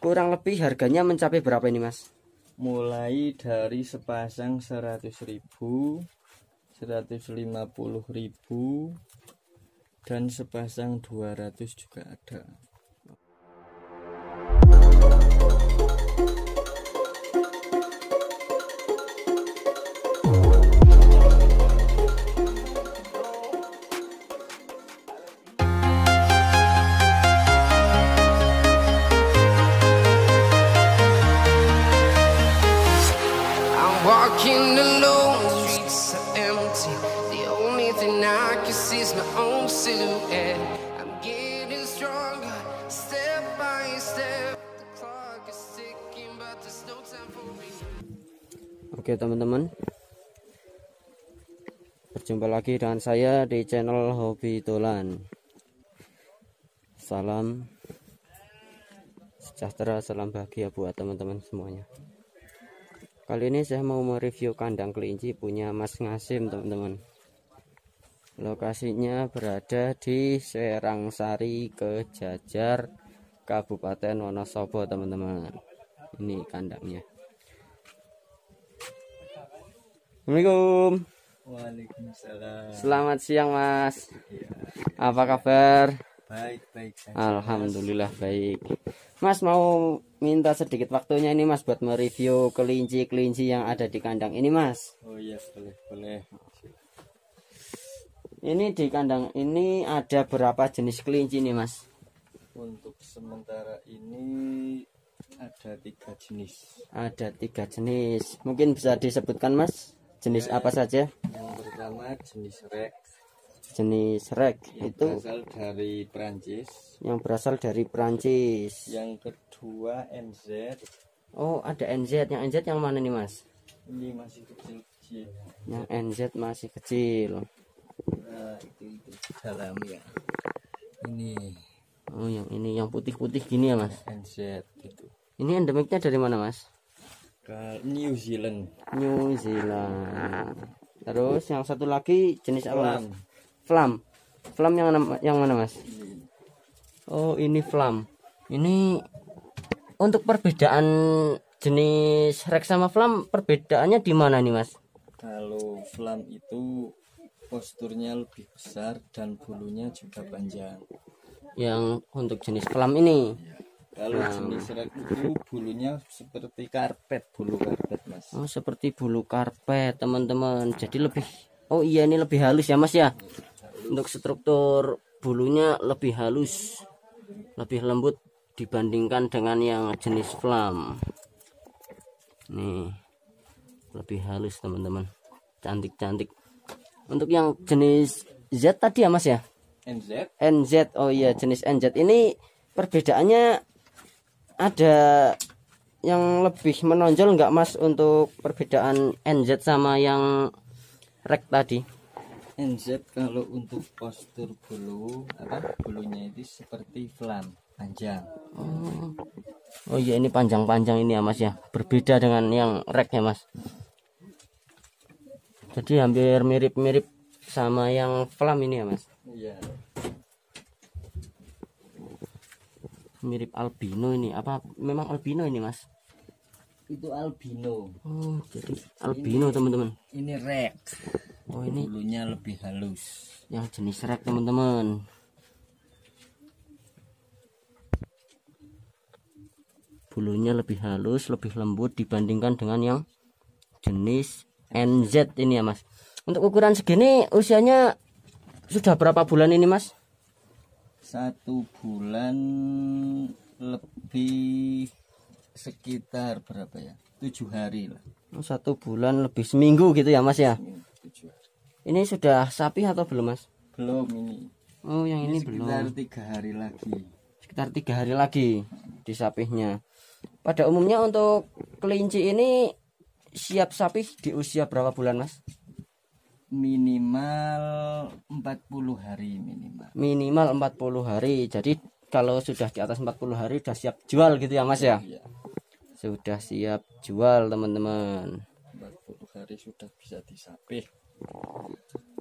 kurang lebih harganya mencapai berapa ini mas? Mulai dari sepasang 100.000 150.000 dan sepasang 200 juga ada Oke teman-teman. Berjumpa lagi dengan saya di channel Hobi Tolan Salam sejahtera, salam bahagia buat teman-teman semuanya. Kali ini saya mau mereview kandang kelinci punya Mas Ngasim teman-teman Lokasinya berada di Serangsari Kejajar Kabupaten Wonosobo teman-teman. Ini kandangnya. Assalamualaikum. Waalaikumsalam. Selamat siang mas. Apa kabar? baik baik saja Alhamdulillah baik. Mas mau minta sedikit waktunya ini mas Buat mereview kelinci-kelinci yang ada di kandang ini mas. Oh iya boleh boleh Ini di kandang ini ada berapa jenis kelinci nih mas? untuk sementara ini ada tiga jenis. Ada tiga jenis. Mungkin bisa disebutkan mas Jenis apa saja? yang pertama jenis Rex Jenis rek yang itu berasal dari Prancis yang berasal dari Prancis yang kedua NZ Oh ada NZ Yang NZ yang mana nih mas? ini masih kecil-kecil Yang NZ masih kecil nah itu itu dalam ya ini Oh yang ini yang putih-putih gini ya mas NZ itu Ini endemiknya dari mana mas? ke New Zealand New Zealand Terus yang satu lagi jenis apa mas? Flam. Flam Flam yang, mana- yang mana mas? Oh ini flam Ini untuk perbedaan jenis Rex sama flam perbedaannya di mana nih mas? kalau flam itu posturnya lebih besar dan bulunya juga panjang. Yang untuk jenis flam ini? Kalau jenis Rex itu bulunya seperti karpet bulu karpet mas. Oh seperti bulu karpet teman-teman. Jadi lebih Oh iya ini lebih halus ya mas ya? Untuk struktur bulunya lebih halus Lebih lembut dibandingkan dengan yang jenis flam Nih Lebih halus teman-teman. Cantik-cantik Untuk yang jenis Z tadi ya mas ya? NZ NZ oh iya jenis NZ ini perbedaannya ada yang lebih menonjol nggak mas untuk perbedaan NZ sama yang rek tadi? NZ kalau untuk postur bulu apa bulunya itu seperti flam panjang. Oh, oh iya ini panjang-panjang ini ya mas ya. Berbeda dengan yang rek ya mas jadi hampir mirip-mirip sama yang flam ini ya mas? Iya. Mirip albino ini. Apa memang albino ini mas? Itu albino. Oh jadi albino teman-teman. ini Rex oh ini bulunya lebih halus. yang jenis rek teman-teman. Bulunya lebih halus lebih lembut dibandingkan dengan yang jenis NZ ini ya mas. Untuk ukuran segini usianya sudah berapa bulan ini mas? Satu bulan lebih sekitar berapa ya? Tujuh hari lah. Oh, satu bulan lebih seminggu gitu ya mas ya? Ini hari. ini sudah sapi atau belum mas? Belum ini. Oh yang ini, sekitar belum. tiga hari lagi. Sekitar tiga hari lagi di sapihnya pada umumnya untuk kelinci ini siap sapi di usia berapa bulan mas? Minimal 40 hari minimal. Minimal 40 hari. Jadi kalau sudah di atas 40 hari sudah siap jual gitu ya mas ya? Iya, sudah siap jual teman-teman. 40 hari sudah bisa disapih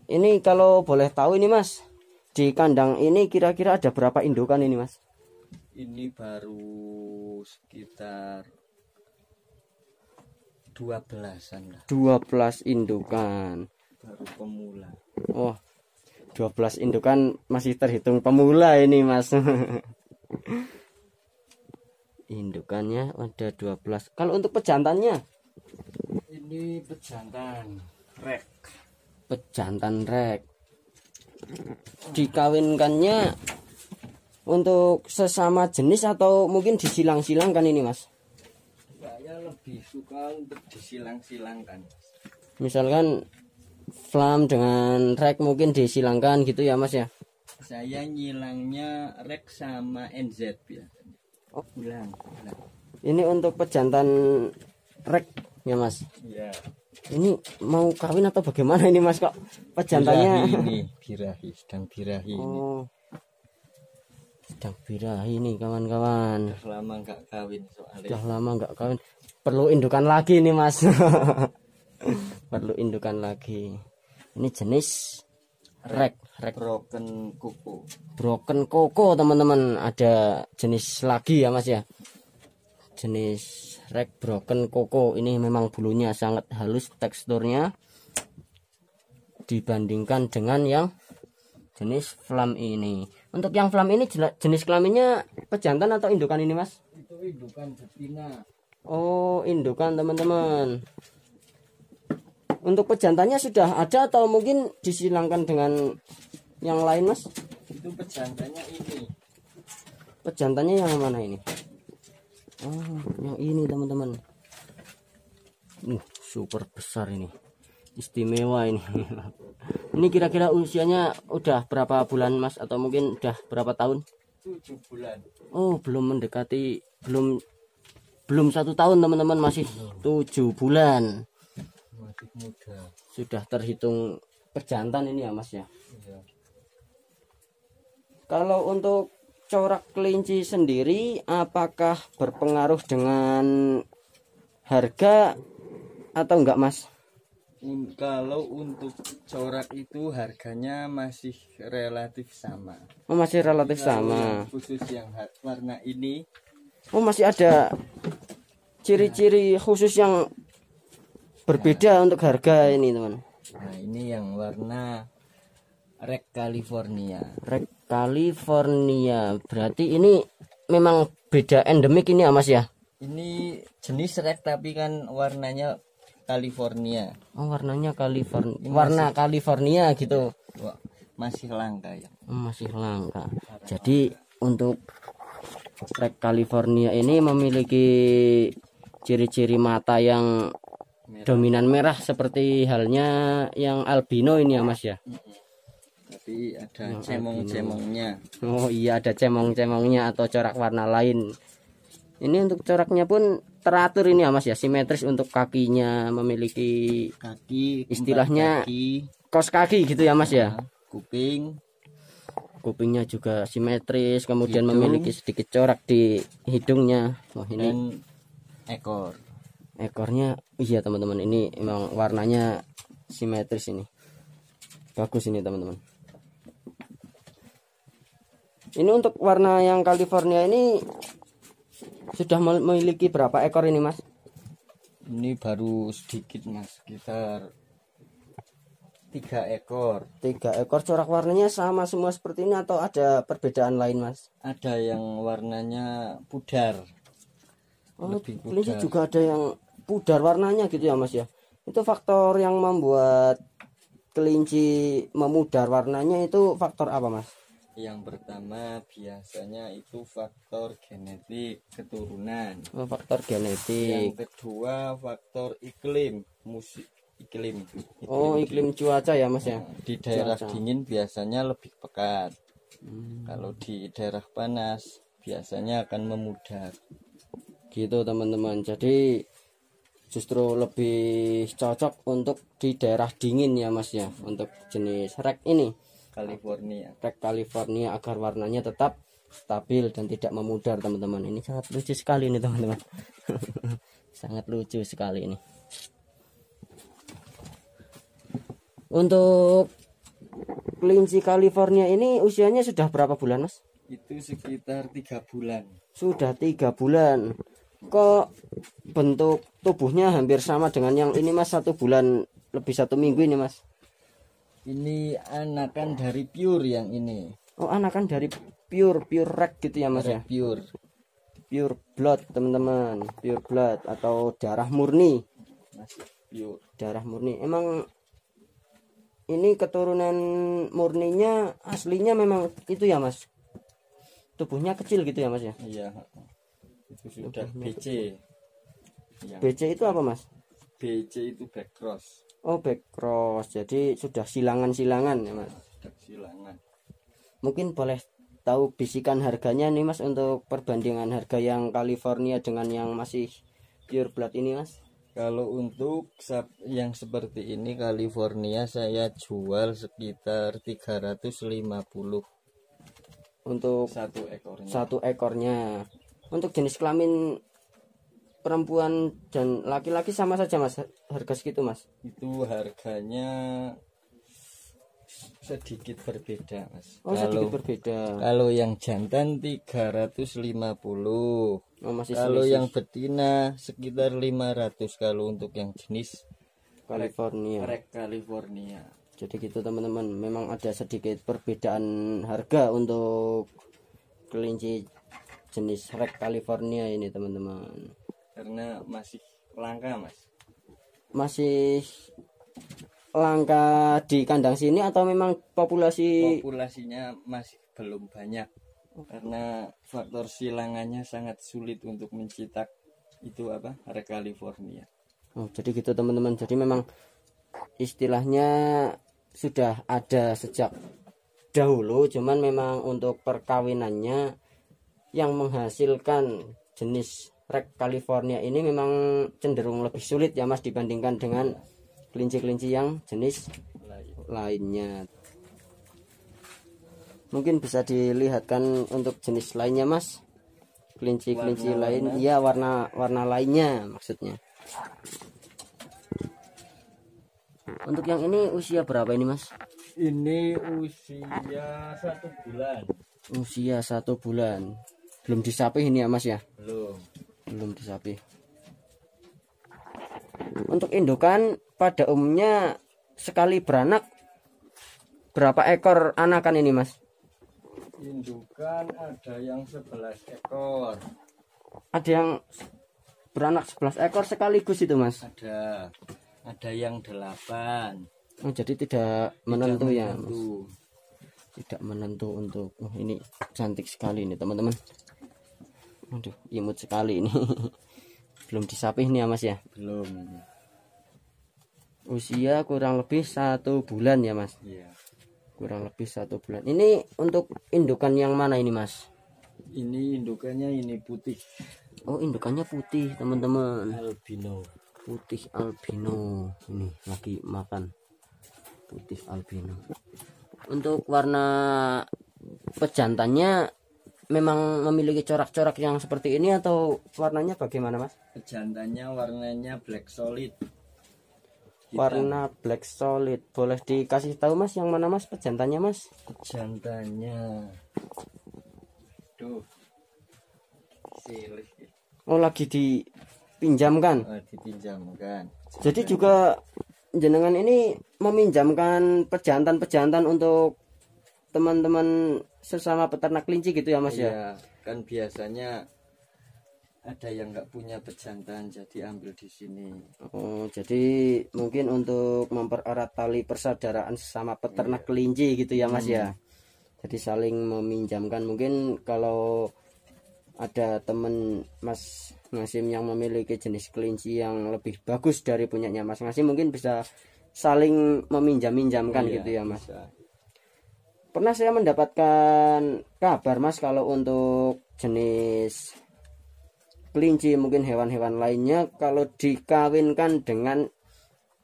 ini kalau boleh tahu ini mas di kandang ini kira-kira ada berapa indukan ini mas? Ini baru sekitar 12-an lah. 12 indukan. Baru pemula. Oh 12 indukan masih terhitung pemula ini mas. Indukannya ada 12 kalau untuk pejantannya? Ini pejantan rek. Pejantan rek. Dikawinkannya untuk sesama jenis atau mungkin disilang-silangkan ini mas saya lebih suka untuk disilang-silangkan misalkan flam dengan rek mungkin disilangkan gitu ya mas ya? Saya nyilangnya rek sama NZ biasanya. Oh. hilang ini untuk pejantan rek ya mas? Ya ini mau kawin atau bagaimana ini mas kok? Pejantannya? Birahi ini birahi sedang birahi ini. Oh. Sedang birahi nih kawan-kawan. Udah lama nggak kawin soalnya. Udah lama nggak kawin perlu indukan lagi nih mas. Perlu indukan lagi. Ini jenis rek rek. Broken kuku. Broken koko teman-teman. Ada jenis lagi ya mas ya? Jenis rek broken koko. Ini memang bulunya sangat halus teksturnya dibandingkan dengan yang jenis flam ini. Untuk yang flam ini jenis kelaminnya pejantan atau indukan ini mas? Itu indukan betina oh indukan teman-teman. Untuk pejantannya sudah ada atau mungkin disilangkan dengan yang lain mas? Itu pejantannya ini. Pejantannya yang mana ini? Oh yang ini teman-teman. Uh super besar ini. Istimewa ini. Ini kira-kira usianya udah berapa bulan mas? Atau mungkin udah berapa tahun? Tujuh bulan. Oh belum mendekati belum belum satu tahun teman-teman masih tujuh bulan. Masih muda. Sudah terhitung pejantan ini ya mas ya? Ya Kalau untuk corak kelinci sendiri, apakah berpengaruh dengan harga atau enggak, Mas? Kalau untuk corak itu harganya masih relatif sama. Oh, masih relatif Kalau sama. khusus yang warna ini Oh, masih ada ciri-ciri khusus yang berbeda untuk harga ini, teman. nah ini yang warna red California Rek California. Berarti ini memang beda endemik ini ya, Mas ya? ini jenis red tapi kan warnanya California Oh, warnanya California. Warna California gitu. Masih langka ya Oh, masih langka. Jadi untuk Rek California ini memiliki ciri-ciri mata yang dominan merah seperti halnya yang albino ini ya Mas ya. tapi ada cemong-cemongnya Oh iya ada cemong-cemongnya atau corak warna lain. Ini untuk coraknya pun teratur ini ya Mas ya, simetris untuk kakinya memiliki kaki Istilahnya kaki, kos kaki gitu ya Mas ya. kuping Kupingnya juga simetris, kemudian Hidung. memiliki sedikit corak di hidungnya. Wah ini dan ekor. Ekornya iya teman-teman ini emang warnanya simetris ini. Bagus ini teman-teman. Ini untuk warna yang California ini sudah memiliki berapa ekor ini mas? Ini baru sedikit mas. Sekitar tiga ekor. Tiga ekor corak warnanya sama semua seperti ini atau ada perbedaan lain mas? Ada yang warnanya pudar oh, Lebih kelinci juga ada yang pudar warnanya gitu ya mas ya itu faktor yang membuat kelinci memudar warnanya itu faktor apa mas yang pertama biasanya itu faktor genetik keturunan Oh, faktor yang genetik. kedua faktor iklim musik iklim Oh, iklim cuaca ya, Mas ya. di daerah Cuaca. dingin biasanya lebih pekat Hmm. kalau di daerah panas biasanya akan memudar Gitu, teman-teman. Jadi justru lebih cocok untuk di daerah dingin ya, Mas ya, untuk jenis rek ini. California Rek California agar warnanya tetap stabil dan tidak memudar, teman-teman. Ini sangat lucu sekali ini, teman-teman. sangat lucu sekali ini. Untuk kelinci California ini usianya sudah berapa bulan, Mas? itu sekitar tiga bulan Sudah tiga bulan. Kok bentuk tubuhnya hampir sama dengan yang ini mas satu bulan lebih satu minggu ini mas. ini anakan dari pure yang ini Oh anakan dari pure pure rek gitu ya mas ya. pure Pure blood teman-teman. Pure blood atau darah murni. masih pure Darah murni. Emang ini keturunan murninya aslinya memang itu ya mas. Tubuhnya kecil gitu ya mas ya. iya sudah BC ya, BC itu apa mas? BC itu back cross Oh back cross. Jadi sudah silangan-silangan ya mas. sudah silangan Mungkin boleh tahu bisikan harganya nih mas untuk perbandingan harga yang California dengan yang masih pure blood ini mas. Kalau untuk yang seperti ini California saya jual sekitar 350 Untuk satu ekornya. satu ekornya. Untuk jenis kelamin perempuan dan laki-laki sama saja mas harga segitu mas. Itu harganya sedikit berbeda, Mas. Oh sedikit kalau berbeda. kalau yang jantan 350. Oh, masih Kalau selisih yang betina sekitar 500 kalau untuk yang jenis California. rek California. Jadi gitu teman-teman, memang ada sedikit perbedaan harga untuk kelinci jenis rek California ini teman-teman. Karena masih langka, Mas. Masih langka di kandang sini atau memang populasi populasinya masih belum banyak karena faktor silangannya sangat sulit untuk mencetak itu apa rek California Oh, jadi gitu teman-teman. Jadi memang istilahnya sudah ada sejak dahulu, cuman memang untuk perkawinannya yang menghasilkan jenis rek California ini memang cenderung lebih sulit ya Mas dibandingkan dengan kelinci-kelinci yang jenis lainnya. Mungkin bisa dilihatkan untuk jenis lainnya Mas. Kelinci-kelinci lain, ya warna warna lainnya maksudnya. Untuk yang ini usia berapa ini mas? ini usia satu bulan Usia satu bulan. Belum disapih ini ya mas ya? belum Belum disapih. Untuk indukan pada umumnya sekali beranak berapa ekor anakan ini mas? indukan ada yang 11 ekor Ada yang beranak 11 ekor sekaligus itu mas? ada ada yang 8 Oh, jadi tidak menentu ya mas? Tidak menentu untuk oh, ini cantik sekali ini teman-teman. Aduh, imut sekali ini. Belum disapih nih ya mas ya? belum. Usia kurang lebih satu bulan ya mas? Iya. Kurang lebih satu bulan. Ini untuk indukan yang mana ini mas? Ini indukannya ini putih. Oh indukannya putih teman-teman. Albino. Putih albino. Ini lagi makan. Putih albino. Untuk warna pejantannya memang memiliki corak-corak yang seperti ini atau warnanya bagaimana mas? Pejantannya warnanya black solid. Warna black solid. Boleh dikasih tahu mas yang mana mas pejantannya mas? Jantannya tuh silih. Oh lagi dipinjamkan? Oh, dipinjamkan. Jadi juga jenengan ini meminjamkan pejantan-pejantan untuk teman-teman sesama peternak kelinci gitu ya Mas ya. ya kan biasanya ada yang nggak punya pejantan jadi ambil di sini Oh, jadi mungkin untuk mempererat tali persaudaraan sesama peternak kelinci gitu ya Mas ya. Jadi saling meminjamkan mungkin kalau ada temen Mas Ngasim yang memiliki jenis kelinci yang lebih bagus dari punyanya Mas Ngasim mungkin bisa saling meminjam-minjamkan Iya, gitu ya Mas. bisa. Pernah saya mendapatkan kabar Mas kalau untuk jenis kelinci mungkin hewan-hewan lainnya kalau dikawinkan dengan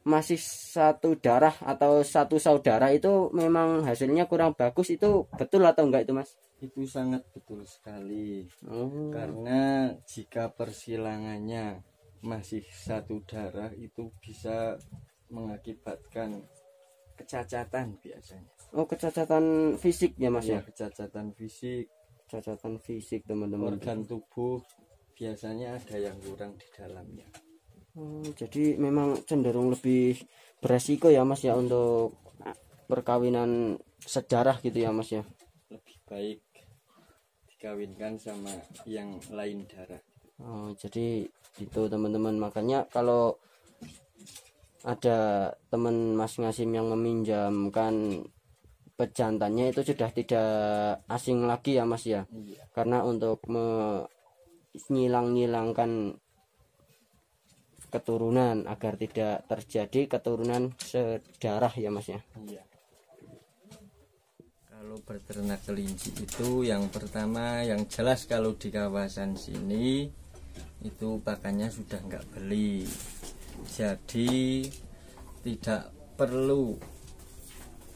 masih satu darah atau satu saudara itu memang hasilnya kurang bagus itu betul atau enggak itu Mas? itu sangat betul sekali Oh. karena jika persilangannya masih satu darah itu bisa mengakibatkan kecacatan biasanya Oh, kecacatan fisik ya Mas ya? Ya. kecacatan fisik. Cacatan fisik teman-teman. Organ tubuh biasanya ada yang kurang di dalamnya. Hmm, jadi memang cenderung lebih beresiko ya mas ya untuk perkawinan sejarah gitu ya mas ya? Lebih baik dikawinkan sama yang lain darah. Oh, jadi itu teman-teman. Makanya kalau ada teman Mas Ngasim yang meminjamkan pejantannya itu sudah tidak asing lagi ya Mas ya iya karena untuk menyilang-nyilangkan keturunan agar tidak terjadi keturunan sedarah ya Mas ya Iya. Kalau berternak kelinci itu yang pertama yang jelas kalau di kawasan sini itu pakannya sudah nggak beli. Jadi tidak perlu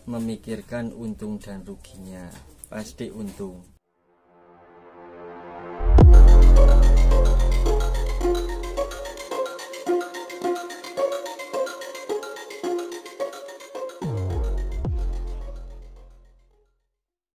memikirkan untung dan ruginya. Pasti untung.